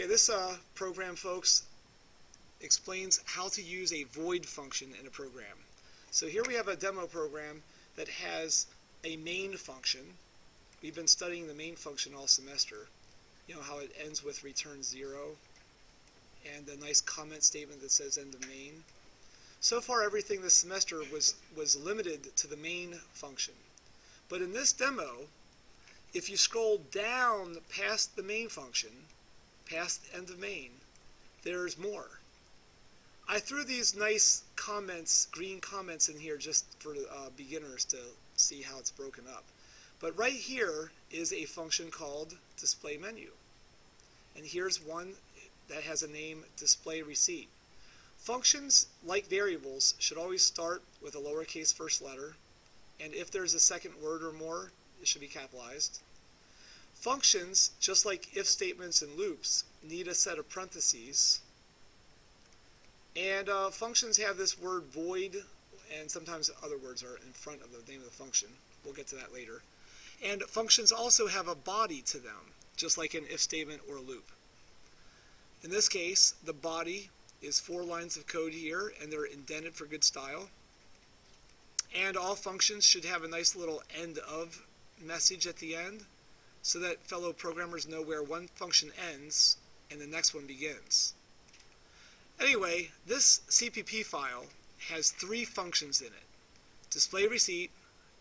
Okay, this uh, program, folks, explains how to use a void function in a program. So here we have a demo program that has a main function. We've been studying the main function all semester. You know how it ends with return zero and a nice comment statement that says end of main. So far everything this semester was, was limited to the main function. But in this demo, if you scroll down past the main function, past the end of main, there's more. I threw these nice comments, green comments in here just for uh, beginners to see how it's broken up. But right here is a function called display menu. And here's one that has a name display receipt. Functions, like variables, should always start with a lowercase first letter. And if there's a second word or more, it should be capitalized. Functions, just like if statements and loops, need a set of parentheses. And uh, functions have this word void, and sometimes other words are in front of the name of the function. We'll get to that later. And functions also have a body to them, just like an if statement or a loop. In this case, the body is four lines of code here, and they're indented for good style. And all functions should have a nice little end of message at the end so that fellow programmers know where one function ends and the next one begins. Anyway, this CPP file has three functions in it. Display receipt,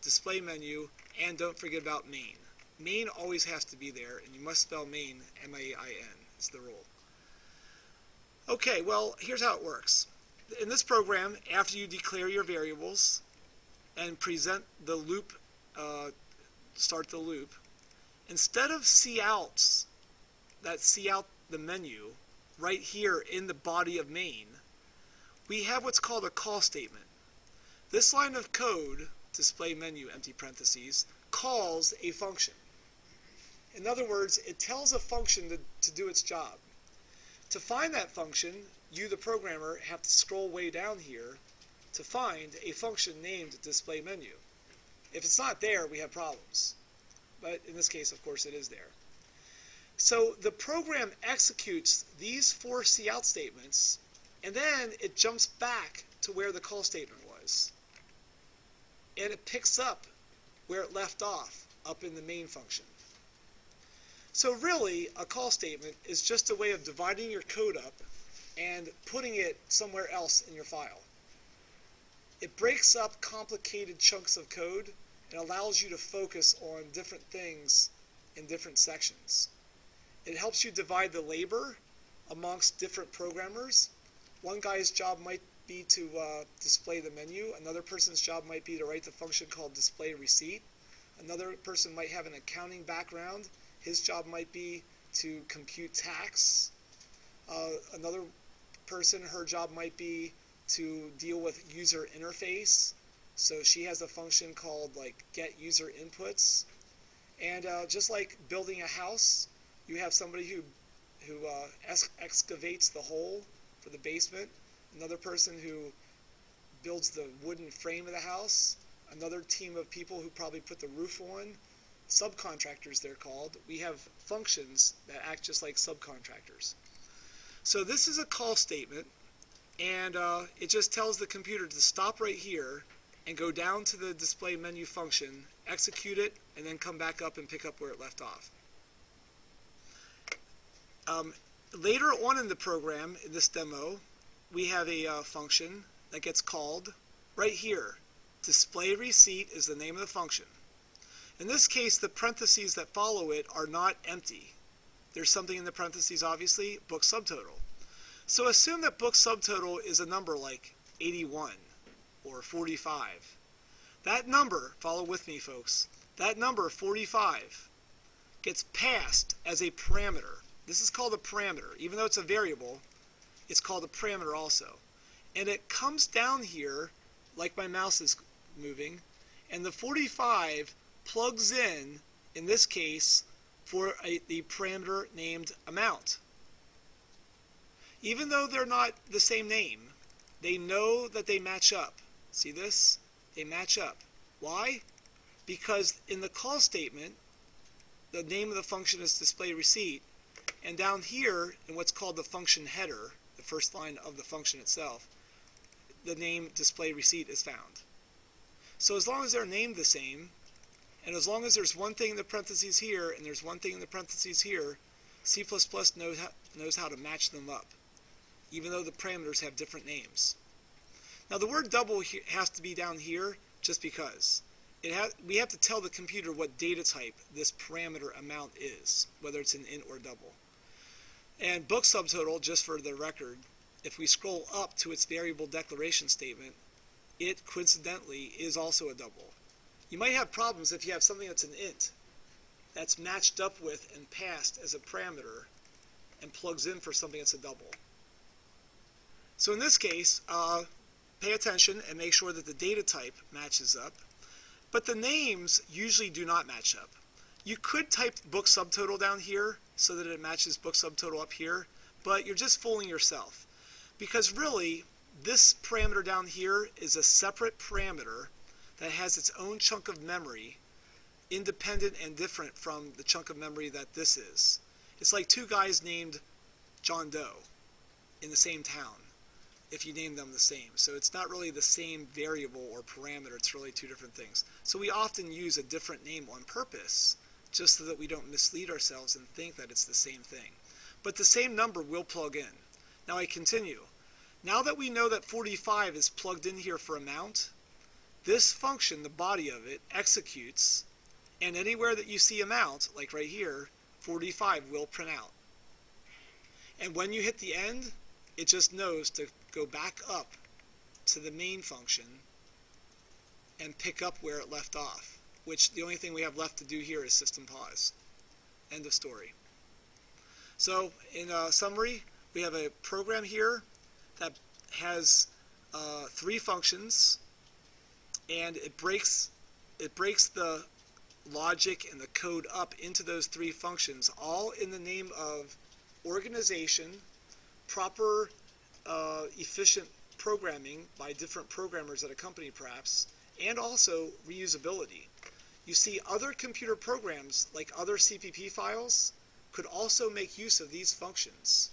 display menu, and don't forget about main. Main always has to be there, and you must spell main, M-A-I-N. It's the rule. Okay, well, here's how it works. In this program, after you declare your variables and present the loop, uh, start the loop, Instead of couts that see out the menu right here in the body of main, we have what's called a call statement. This line of code, display menu, empty parentheses, calls a function. In other words, it tells a function to, to do its job. To find that function, you, the programmer, have to scroll way down here to find a function named display menu. If it's not there, we have problems but in this case, of course, it is there. So the program executes these four cout statements, and then it jumps back to where the call statement was. And it picks up where it left off, up in the main function. So really, a call statement is just a way of dividing your code up and putting it somewhere else in your file. It breaks up complicated chunks of code it allows you to focus on different things in different sections. It helps you divide the labor amongst different programmers. One guy's job might be to uh, display the menu. Another person's job might be to write the function called display receipt. Another person might have an accounting background. His job might be to compute tax. Uh, another person, her job might be to deal with user interface. So she has a function called like get user inputs. And uh, just like building a house, you have somebody who, who uh, excavates the hole for the basement, another person who builds the wooden frame of the house, another team of people who probably put the roof on, subcontractors they're called. We have functions that act just like subcontractors. So this is a call statement, and uh, it just tells the computer to stop right here and go down to the display menu function, execute it, and then come back up and pick up where it left off. Um, later on in the program, in this demo, we have a uh, function that gets called right here. Display receipt is the name of the function. In this case, the parentheses that follow it are not empty. There's something in the parentheses, obviously, book subtotal. So assume that book subtotal is a number like 81 or 45. That number, follow with me folks, that number 45 gets passed as a parameter. This is called a parameter. Even though it's a variable, it's called a parameter also. And it comes down here, like my mouse is moving, and the 45 plugs in, in this case, for a, the parameter named amount. Even though they're not the same name, they know that they match up. See this? They match up. Why? Because in the call statement, the name of the function is display receipt, And down here, in what's called the function header, the first line of the function itself, the name display receipt is found. So as long as they're named the same, and as long as there's one thing in the parentheses here, and there's one thing in the parentheses here, C++ knows how, knows how to match them up, even though the parameters have different names. Now the word double has to be down here just because. It we have to tell the computer what data type this parameter amount is, whether it's an int or double. And book subtotal, just for the record, if we scroll up to its variable declaration statement, it coincidentally is also a double. You might have problems if you have something that's an int that's matched up with and passed as a parameter and plugs in for something that's a double. So in this case, uh, pay attention and make sure that the data type matches up. But the names usually do not match up. You could type book subtotal down here so that it matches book subtotal up here, but you're just fooling yourself. Because really, this parameter down here is a separate parameter that has its own chunk of memory, independent and different from the chunk of memory that this is. It's like two guys named John Doe in the same town if you name them the same. So it's not really the same variable or parameter, it's really two different things. So we often use a different name on purpose just so that we don't mislead ourselves and think that it's the same thing. But the same number will plug in. Now I continue. Now that we know that 45 is plugged in here for amount, this function, the body of it, executes, and anywhere that you see amount, like right here, 45 will print out. And when you hit the end, it just knows to go back up to the main function and pick up where it left off, which the only thing we have left to do here is system pause. End of story. So in a summary, we have a program here that has uh, three functions and it breaks it breaks the logic and the code up into those three functions all in the name of organization proper uh, efficient programming by different programmers at a company perhaps, and also reusability. You see other computer programs like other CPP files could also make use of these functions.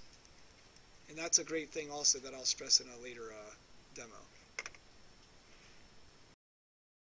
And that's a great thing also that I'll stress in a later uh, demo.